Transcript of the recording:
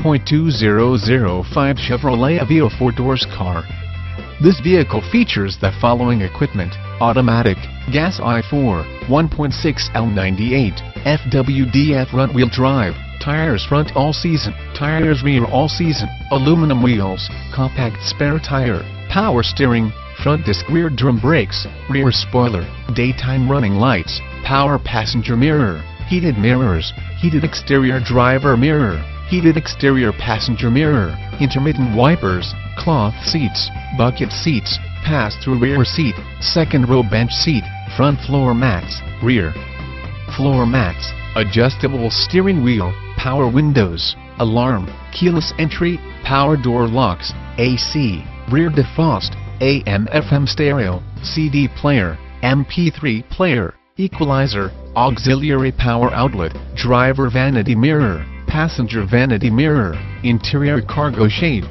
1.2005 Chevrolet Aveo 4-doors car. This vehicle features the following equipment, automatic, gas I4, 1.6 L98, FWD front-wheel drive, tires front all-season, tires rear all-season, aluminum wheels, compact spare tire, power steering, front disc rear drum brakes, rear spoiler, daytime running lights, power passenger mirror, heated mirrors, heated exterior driver mirror, heated exterior passenger mirror, intermittent wipers, cloth seats, bucket seats, pass-through rear seat, second row bench seat, front floor mats, rear floor mats, adjustable steering wheel, power windows, alarm, keyless entry, power door locks, AC, rear defrost, AM FM stereo, CD player, MP3 player, equalizer, auxiliary power outlet, driver vanity mirror, passenger vanity mirror, interior cargo shade,